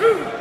Two.